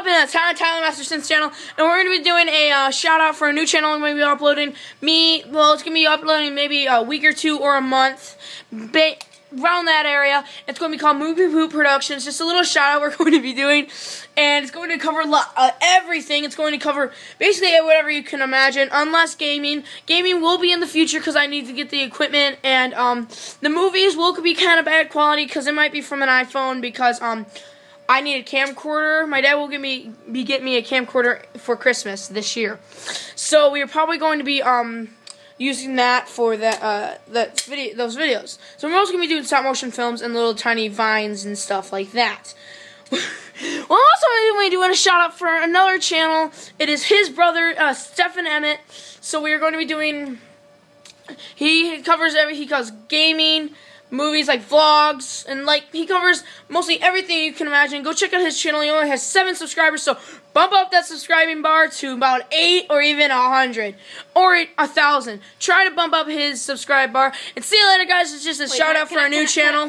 up in the Tyler, Tyler Masterson's channel, and we're going to be doing a uh, shout out for a new channel I'm going to be uploading. Me, well, it's going to be uploading maybe a week or two or a month. Ba around that area. It's going to be called Movie Poop Productions. Just a little shout out we're going to be doing. And it's going to cover uh, everything. It's going to cover basically whatever you can imagine, unless gaming. Gaming will be in the future because I need to get the equipment. And um, the movies will be kind of bad quality because it might be from an iPhone because um, I need a camcorder. My dad will give me be getting me a camcorder for Christmas this year. So we are probably going to be um using that for that uh, that video those videos. So we're also gonna be doing stop motion films and little tiny vines and stuff like that. well, also be doing a shout out for another channel. It is his brother, uh, Stephen Emmett. So we are going to be doing. He covers every. He covers gaming, movies like vlogs, and like he covers mostly everything you can imagine. Go check out his channel. He only has seven subscribers, so bump up that subscribing bar to about eight or even a hundred or a thousand. Try to bump up his subscribe bar. And see you later, guys. It's just a Wait, shout out for a new channel.